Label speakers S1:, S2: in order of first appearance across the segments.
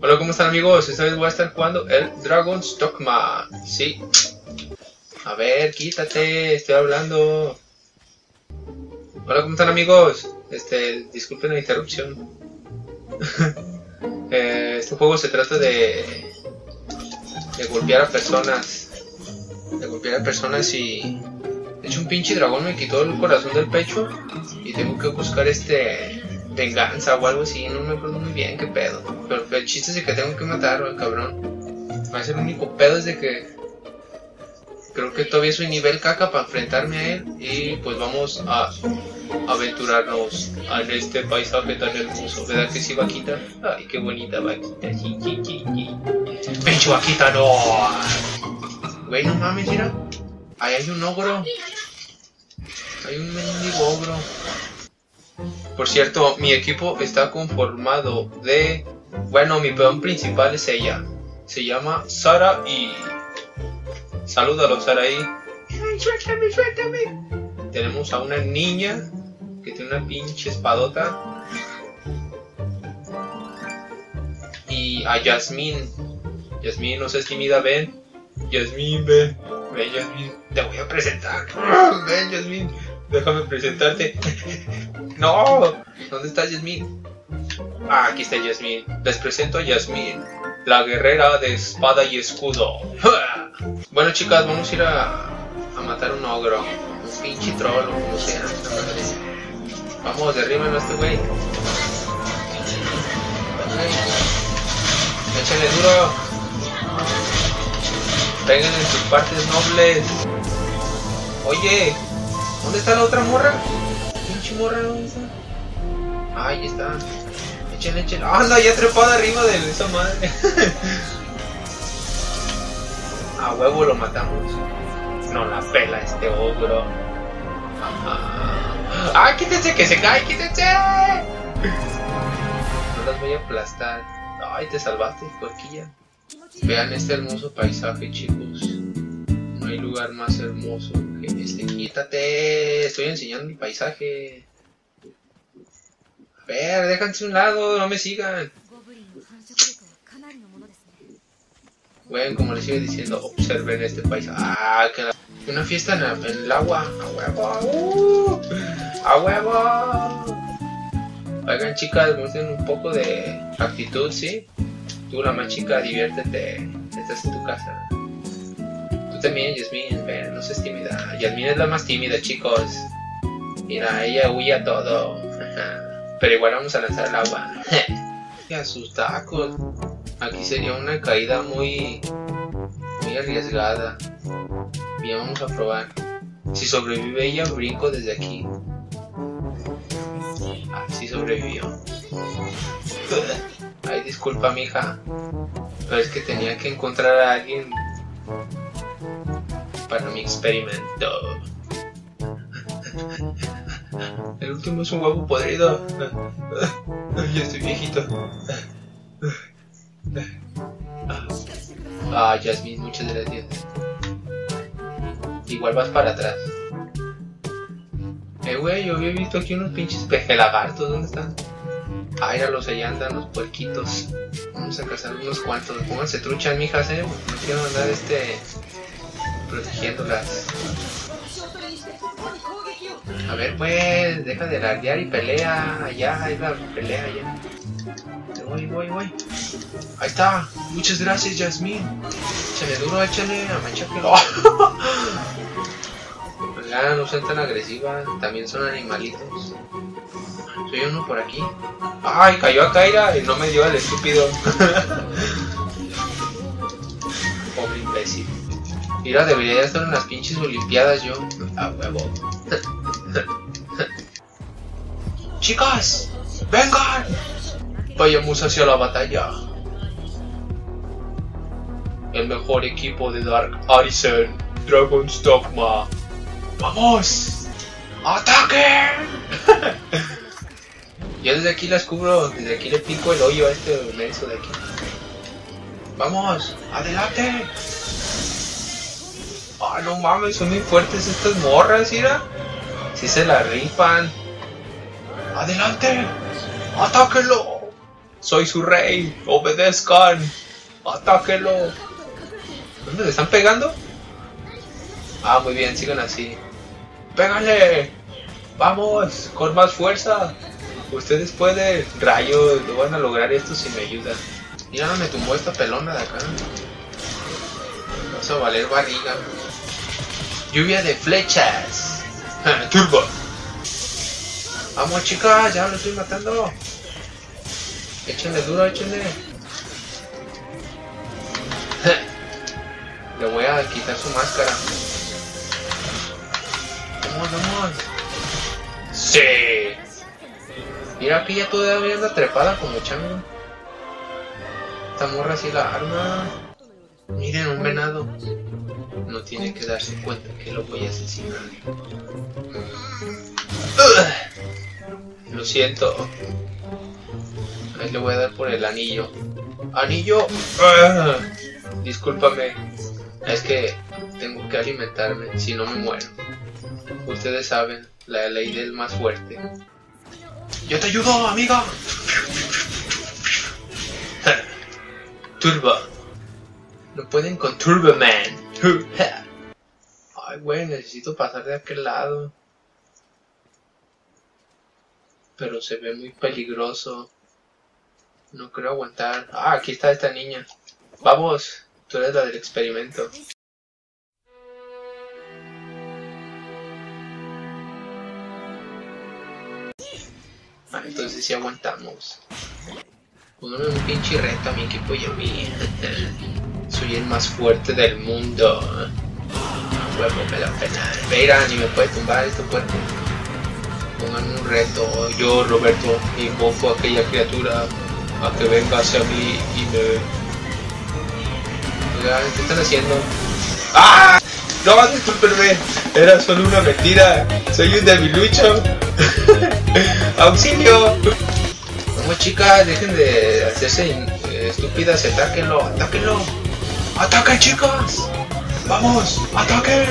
S1: Hola, ¿cómo están amigos? Esta vez voy a estar jugando el Dragon's Dogma. Sí. A ver, quítate, estoy hablando. Hola, ¿cómo están amigos? Este, disculpen la interrupción. Eh, este juego se trata de, de golpear a personas. De golpear a personas y... De hecho, un pinche dragón me quitó el corazón del pecho y tengo que buscar este venganza o algo así, no me acuerdo muy bien qué pedo. Pero el chiste es que tengo que matarlo al cabrón. Va a ser el único pedo es de que creo que todavía soy nivel caca para enfrentarme a él y pues vamos a aventurarnos en este paisaje tan hermoso. ¿Verdad que sí, vaquita? Ay, qué bonita vaquita. Sí, sí, sí, sí. ¡Pinche vaquita, no! Güey, no mames, mira. Ahí hay un ogro. Hay un mendigo ogro. Por cierto, mi equipo está conformado de... Bueno, mi peón principal es ella. Se llama Sara y... Salúdalo, Sara y... Ay, suéltame, suéltame. Tenemos a una niña que tiene una pinche espadota. Y a Yasmín. Yasmín, no seas tímida, ven. Yasmín, ven. Ven, Yasmín. Te voy a presentar. Ven, Yasmín. Déjame presentarte. no. ¿Dónde está Yasmín? Ah, aquí está Yasmín. Les presento a Yasmín, la guerrera de espada y escudo. bueno, chicas, vamos a ir a, a matar un ogro. Un pinche troll o como sea. Vamos, derríbenlo a este güey. Échale duro. Peguen en sus partes nobles. Oye, ¿dónde está la otra morra? Pinche morra, ¿dónde está? Ah, ahí está. Échale, échale. Anda, ya trepada arriba de esa madre. A huevo lo matamos. No la pela este ogro. ¡Ah, quítense que se cae! ¡Quítense! No las voy a aplastar. Ay, te salvaste, puerquilla. Vean este hermoso paisaje, chicos. No hay lugar más hermoso que este. Quítate, estoy enseñando mi paisaje. A ver, déjense un lado, no me sigan. Bueno, como les iba diciendo, observen este paisaje. Ah, que la... Una fiesta en, el agua. A huevo. Uh, a huevo. Oigan, chicas, muestren un poco de actitud, ¿sí? Tú, la más chica, diviértete. Estás en tu casa. Tú también, Yasmin, ven, no seas tímida. Yasmin es la más tímida, chicos. Mira, ella huye a todo. Pero igual vamos a lanzar el agua. a sus tacos. Aquí sería una caída muy, muy arriesgada. Bien, vamos a probar. Si sobrevive ella, brinco desde aquí. Ah, sí sobrevivió. Ay, disculpa, mija. Pero es que tenía que encontrar a alguien para mi experimento. El último es un huevo podrido. Ya estoy viejito. Ah, Jasmine, muchas gracias. Igual vas para atrás. Eh, güey, yo había visto aquí unos pinches pejelagartos. ¿Dónde están? Ah, los allá andan los puerquitos. Vamos a cazar unos cuantos. Pónganse truchas, mijas, eh. No quiero andar este. protegiéndolas. A ver, pues, deja de lardear y pelea. Allá, ahí la pelea, allá. Voy, voy, voy. Ahí está. Muchas gracias, Jasmine. Échale duro, échale. A manchapelo. Oigan, no sean tan agresivas. También son animalitos. Soy uno por aquí. Ay, cayó a Kaira y no me dio el estúpido. Pobre imbécil. Mira, debería estar en las pinches olimpiadas yo. A huevo. Chicas, vengan. Vayamos hacia la batalla. El mejor equipo de Dark Arisen, Dragon's Dogma. ¡Vamos! ¡Ataquen! Yo desde aquí las cubro, desde aquí le pico el hoyo a este menso de aquí. ¡Vamos! ¡Adelante! ¡Ah, no mames! Son muy fuertes estas morras, mira. Si se la rifan. ¡Adelante! ¡Atáquenlo! Soy su rey. Obedezcan. Atáquelo. ¿Dónde le están pegando? Ah, muy bien, sigan así. ¡Pégale! ¡Vamos! ¡Con más fuerza! Ustedes pueden. Rayos, lo van a lograr esto si me ayudan. Mira, me tumbó esta pelona de acá. Vamos a valer barriga. Lluvia de flechas. Turbo. Vamos chicas, ya lo estoy matando. Échenle duro, échenle. Le voy a quitar su máscara. Vamos, vamos. Sí. Mira aquí ya todavía anda trepada como chango. Esta morra así la arma. Miren, un venado. No tiene que darse cuenta que lo voy a asesinar. Lo siento. Ahí le voy a dar por el anillo. ¡Anillo! Discúlpame. Es que tengo que alimentarme, si no me muero. Ustedes saben, la ley del más fuerte. ¡Yo te ayudo, amiga! Turbo. No pueden con Turbo Man. Ay, güey, necesito pasar de aquel lado. Pero se ve muy peligroso. No creo aguantar. Ah, aquí está esta niña. Vamos, tú eres la del experimento. Ah, entonces sí aguantamos. Póngame un pinche reto a mi equipo y a. Soy el más fuerte del mundo. Huevo, me la pena. Mira, ni me puede tumbar este cuerpo. Pongan un reto. Yo, Roberto, invoco a aquella criatura a que venga hacia mí y me. Oigan, ¿qué están haciendo? ¡Ah! No, discúlpenme. Era solo una mentira. Soy un debilucho. ¡Auxilio! Vamos chicas, dejen de hacerse eh, estúpidas, atáquenlo, atáquenlo. ¡Ataquen chicas! ¡Vamos! ¡Ataquen!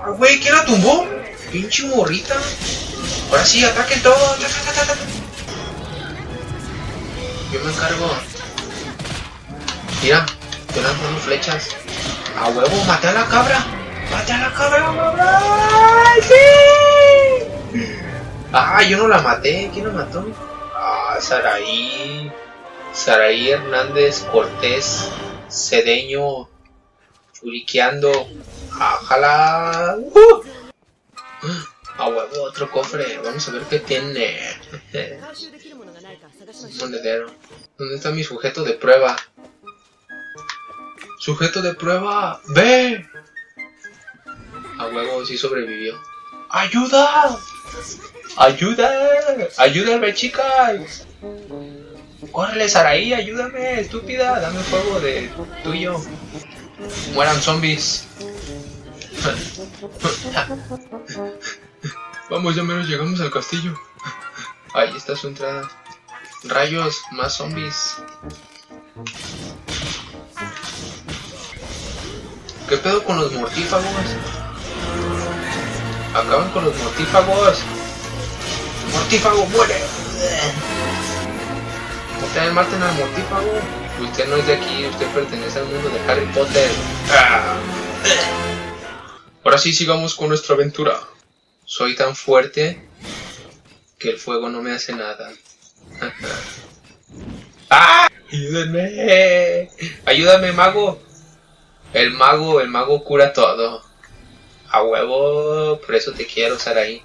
S1: Ah, güey, ¿quién la tumbó? Pinche morrita. Ahora sí, ataquen todo. Yo me encargo. Mira, estoy lanzando flechas. A huevo, maté a la cabra. Maté a la cabra, cabra. ¡Sí! Ah, yo no la maté. ¿Quién la mató? Ah, Saraí. Saraí Hernández Cortés Cedeño Churiqueando. Ajala. Uh. A huevo, otro cofre. Vamos a ver qué tiene. Monedero. ¿Dónde está mi sujeto de prueba? Sujeto de prueba. ¡Ve! A huevo, sí sobrevivió. ¡Ayuda! ¡Ayuda! ¡Ayúdame, chicas! ¡Córrele, Saraí! ¡Ayúdame, estúpida! Dame fuego de tuyo. Mueran zombies. Vamos, ya menos llegamos al castillo. Ahí está su entrada. Rayos, más zombies. ¿Qué pedo con los mortífagos? Acaban con los mortífagos. ¡Mortífago, muere! Ustedes maten al mortífago. Usted no es de aquí, usted pertenece al mundo de Harry Potter. Ahora sí, sigamos con nuestra aventura. Soy tan fuerte que el fuego no me hace nada. ¡Ah! ¡Ayúdenme! ¡Ayúdame, mago! El mago, el mago cura todo. A huevo, por eso te quiero, Saraí.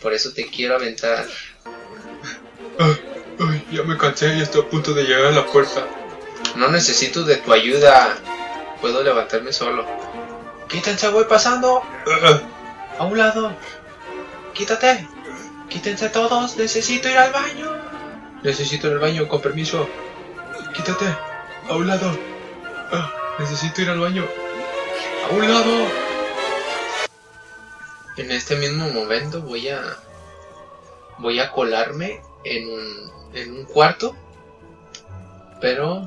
S1: Por eso te quiero aventar. Ay, ay, ya me cansé y estoy a punto de llegar a la puerta. No necesito de tu ayuda. Puedo levantarme solo. Quítense, voy pasando. A un lado. Quítate. Quítense todos. Necesito ir al baño. Necesito ir al baño, con permiso. Quítate. A un lado. Ah, necesito ir al baño. A un lado. En este mismo momento voy a voy a colarme en un, en un cuarto, pero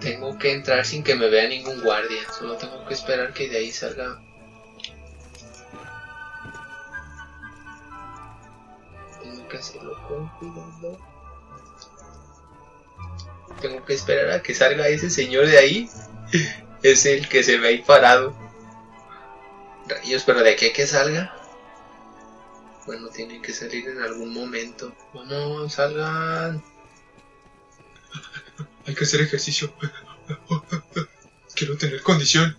S1: tengo que entrar sin que me vea ningún guardia. Solo tengo que esperar que de ahí salga. Hacerlo con cuidado. Tengo que esperar a que salga ese señor de ahí. Es el que se ve ahí parado. Rayos, pero de aquí a que salga. Bueno, tiene que salir en algún momento. Vamos, salgan. Hay que hacer ejercicio. Quiero tener condición.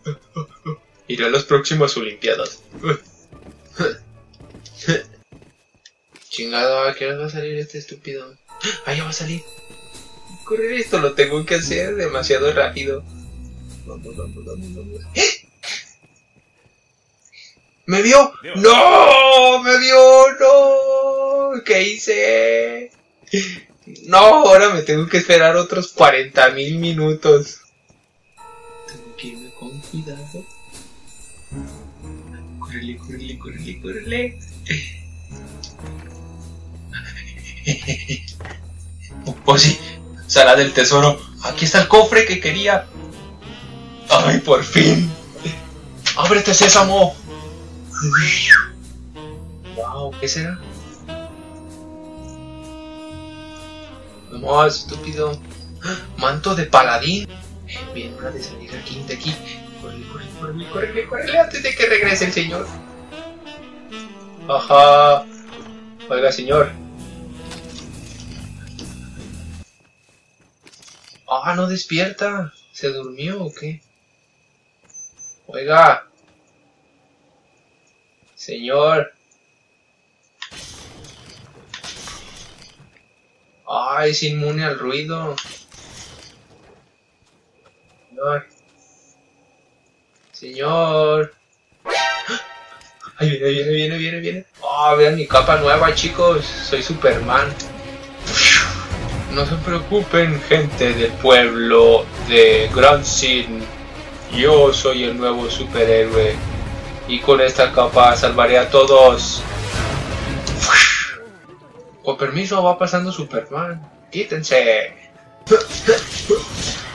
S1: Iré a las próximas Olimpiadas. Chingado, ¿a qué hora va a salir este estúpido? ¡Ah, ya va a salir! Correr esto lo tengo que hacer demasiado rápido. Vamos, vamos, vamos, vamos. ¿Me vio? ¡No! ¡Me vio! ¡No! ¿Qué hice? No, ahora me tengo que esperar otros 40 mil minutos. Tengo que irme con cuidado. Córrele, córrele, córrele, córrele. Oh, sí, sala del tesoro. Aquí está el cofre que quería. ¡Ay, por fin! ¡Ábrete, sésamo! Wow, ¿qué será? Vamos, estúpido. Manto de paladín. Bien, hora de salir aquí, de aquí. Corre, corre, corre, corre, corre, antes de que regrese el señor. Ajá. Oiga, señor. Ah, no despierta. ¿Se durmió o qué? Oiga. Señor. Ay, es inmune al ruido. Señor. Señor. Ahí viene, viene, viene, viene, viene. Ah, vean mi capa nueva, chicos. Soy Superman. No se preocupen, gente del pueblo de Grand Sin. Yo soy el nuevo superhéroe. Y con esta capa salvaré a todos. Con permiso, va pasando Superman. Quítense.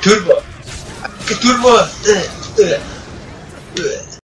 S1: Turbo. ¿Qué turbo?